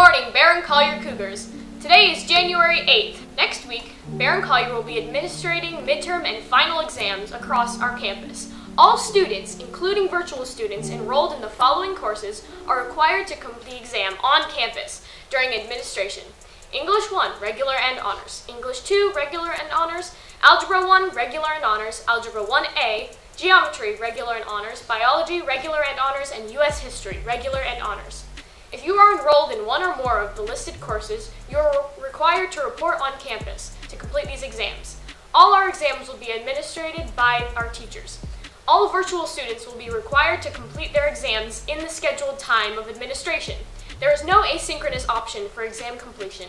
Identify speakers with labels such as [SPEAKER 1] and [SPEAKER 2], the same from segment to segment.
[SPEAKER 1] morning, Barron Collier Cougars. Today is January 8th. Next week, Barron Collier will be administrating midterm and final exams across our campus. All students, including virtual students enrolled in the following courses, are required to complete the exam on campus during administration. English 1, regular and honors. English 2, regular and honors. Algebra 1, regular and honors. Algebra 1A, geometry, regular and honors. Biology, regular and honors. And U.S. history, regular and honors. If you are enrolled in one or more of the listed courses, you are required to report on campus to complete these exams. All our exams will be administered by our teachers. All virtual students will be required to complete their exams in the scheduled time of administration. There is no asynchronous option for exam completion.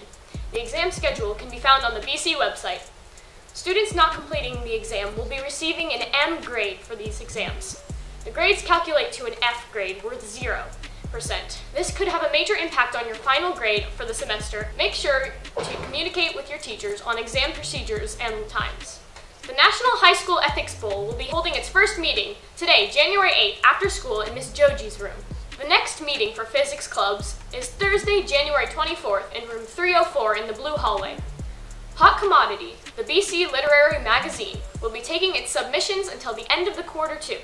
[SPEAKER 1] The exam schedule can be found on the BC website. Students not completing the exam will be receiving an M grade for these exams. The grades calculate to an F grade worth zero. This could have a major impact on your final grade for the semester. Make sure to communicate with your teachers on exam procedures and times. The National High School Ethics Bowl will be holding its first meeting today, January 8th, after school in Miss Joji's room. The next meeting for physics clubs is Thursday, January 24th in room 304 in the blue hallway. Hot Commodity, the BC Literary Magazine, will be taking its submissions until the end of the quarter two.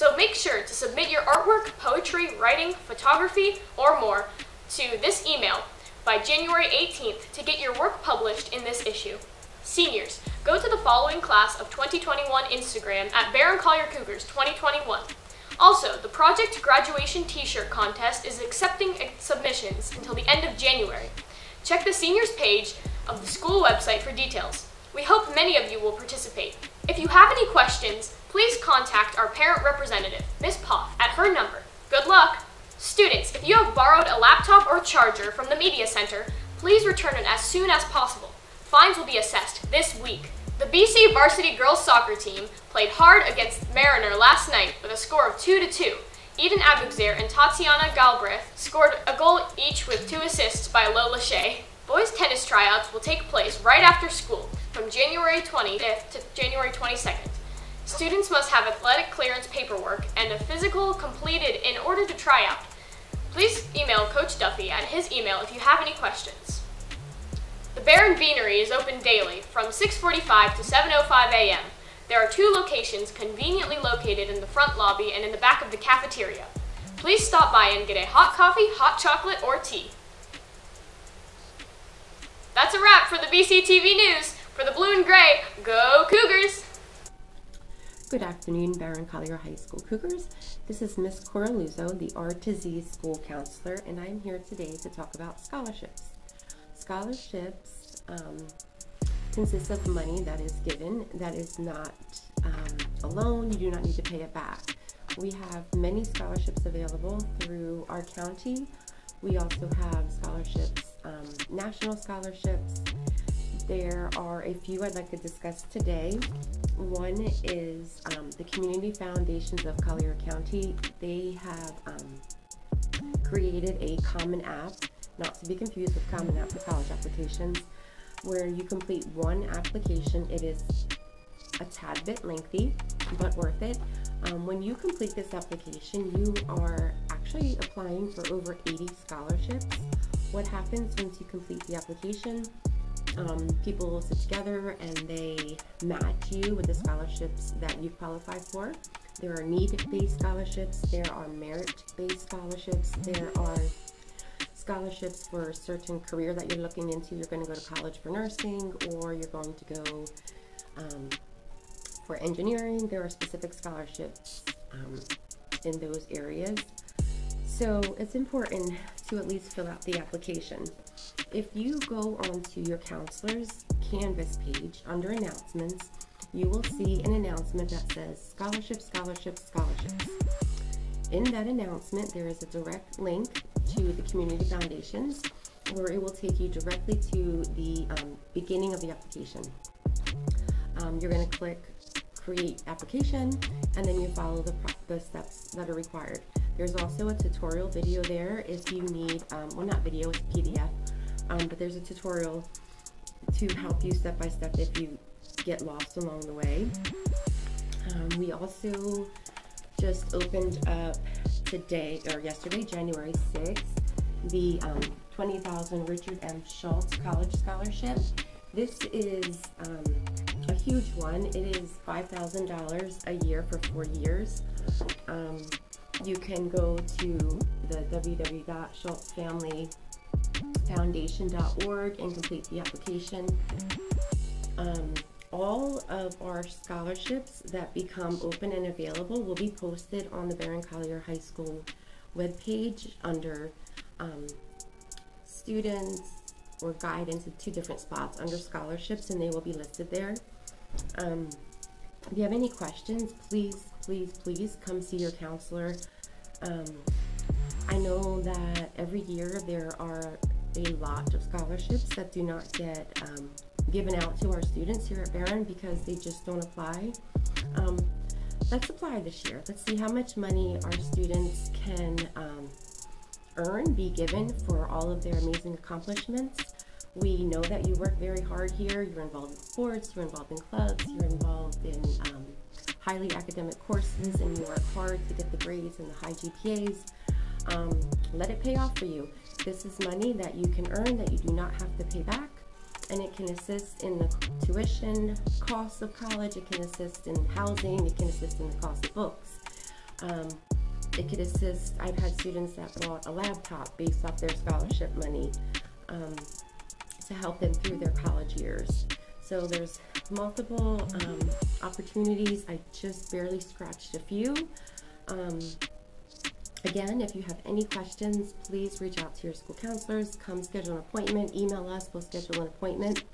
[SPEAKER 1] So make sure to submit your artwork, poetry, writing, photography, or more to this email by January 18th to get your work published in this issue. Seniors, go to the following class of 2021 Instagram at Barron Collier Cougars 2021. Also, the Project Graduation T-shirt contest is accepting submissions until the end of January. Check the seniors page of the school website for details. We hope many of you will participate. If you have any questions, please contact our parent representative, Ms. Poff, at her number. Good luck! Students, if you have borrowed a laptop or charger from the Media Center, please return it as soon as possible. Fines will be assessed this week. The BC varsity girls soccer team played hard against Mariner last night with a score of 2 to 2. Eden Abugzir and Tatiana Galbraith scored a goal each with two assists by Lola Shea. Boys tennis tryouts will take place right after school from January 25th to January 22nd. Students must have athletic clearance paperwork and a physical completed in order to try out. Please email Coach Duffy at his email if you have any questions. The Barron Beanery is open daily from 6.45 to 7.05 a.m. There are two locations conveniently located in the front lobby and in the back of the cafeteria. Please stop by and get a hot coffee, hot chocolate, or tea. That's a wrap for the BCTV News. For the blue and gray, go Cougars!
[SPEAKER 2] Good afternoon, Barron Collier High School Cougars. This is Miss Cora Luzo, the R to Z school counselor, and I'm here today to talk about scholarships. Scholarships um, consist of money that is given that is not um, a loan. You do not need to pay it back. We have many scholarships available through our county. We also have scholarships, um, national scholarships, there are a few I'd like to discuss today. One is um, the Community Foundations of Collier County. They have um, created a common app, not to be confused with Common App for college applications, where you complete one application. It is a tad bit lengthy, but worth it. Um, when you complete this application, you are actually applying for over 80 scholarships. What happens once you complete the application? Um, people sit together and they match you with the scholarships that you qualify for. There are need-based scholarships, there are merit-based scholarships, there are scholarships for a certain career that you're looking into. You're going to go to college for nursing or you're going to go um, for engineering. There are specific scholarships um, in those areas. So it's important to at least fill out the application. If you go onto your counselor's Canvas page under announcements, you will see an announcement that says scholarship, scholarships, scholarships. In that announcement, there is a direct link to the Community Foundations where it will take you directly to the um, beginning of the application. Um, you're going to click create application and then you follow the, the steps that are required. There's also a tutorial video there if you need, um, well not video, it's PDF, um, but there's a tutorial to help you step by step if you get lost along the way. Um, we also just opened up today or yesterday, January 6th, the um, 20,000 Richard M. Schulze College Scholarship. This is um, a huge one. It is $5,000 a year for four years. Um, you can go to the www.schulzefamilyfoundation.org and complete the application. Um, all of our scholarships that become open and available will be posted on the Barron Collier High School webpage under um, students or guidance in two different spots under scholarships and they will be listed there. Um, if you have any questions, please, please, please come see your counselor. Um, I know that every year there are a lot of scholarships that do not get um, given out to our students here at Barron because they just don't apply. Um, let's apply this year. Let's see how much money our students can um, earn, be given for all of their amazing accomplishments. We know that you work very hard here. You're involved in sports, you're involved in clubs, you're involved in um, highly academic courses, and you work hard to get the grades and the high GPAs. Um, let it pay off for you. This is money that you can earn that you do not have to pay back and it can assist in the tuition costs of college, it can assist in housing, it can assist in the cost of books. Um, it could assist, I've had students that bought a laptop based off their scholarship money um, to help them through their college years. So there's multiple um, opportunities. I just barely scratched a few. Again, if you have any questions, please reach out to your school counselors. Come schedule an appointment. Email us. We'll schedule an appointment.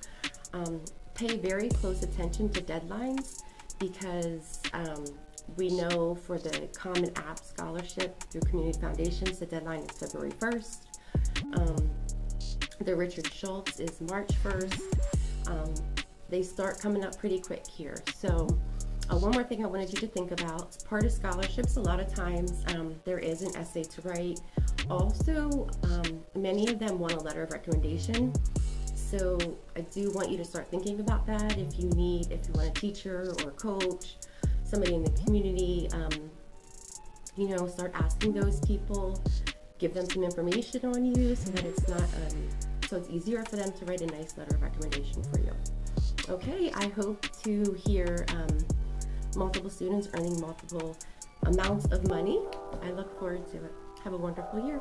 [SPEAKER 2] Um, pay very close attention to deadlines because um, we know for the Common App Scholarship through Community Foundations, the deadline is February 1st. Um, the Richard Schulze is March 1st. Um, they start coming up pretty quick here. So uh, one more thing I wanted you to think about. Part of scholarships, a lot of times um, there is an essay to write. Also, um, many of them want a letter of recommendation. So I do want you to start thinking about that. If you need, if you want a teacher or a coach, somebody in the community, um, you know, start asking those people, give them some information on you so that it's not, um, so it's easier for them to write a nice letter of recommendation for you. Okay, I hope to hear um, multiple students earning multiple amounts of money. I look forward to it. Have a wonderful year.